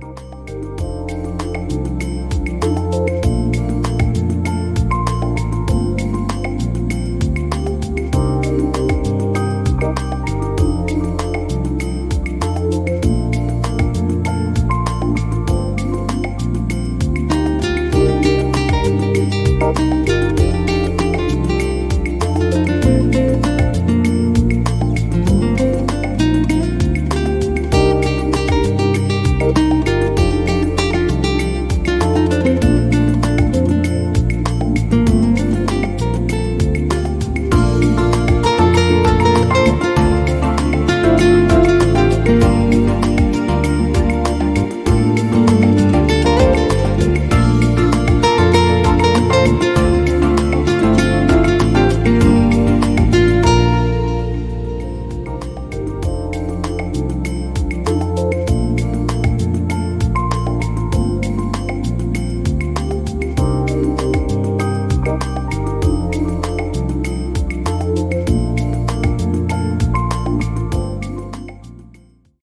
Bye.